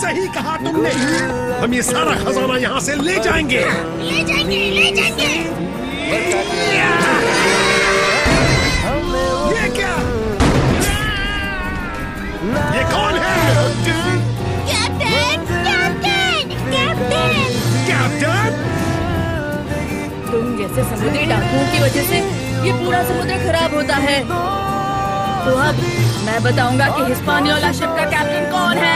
सही कहा तुमने। हम ये सारा खजाना यहाँ से ले जाएँगे। ले जाएँगे ले जाएँगे। ये क्या? ये कौन है? Captain captain captain. कैप्टन? तुम जैसे समुद्री डाकुओं की वजह से ये पूरा समुद्र खराब होता है। तो अब मैं बताऊँगा कि हिस्पानियोला शिप का कैप्टन कौन है।